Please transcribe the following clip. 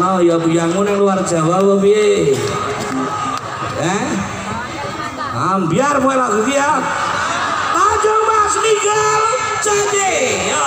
ana ya buyangmu ning luar Jawa apa piye? Eh? Ambiar kowe lagu ki ya. Aja Mas Miguel jadi ya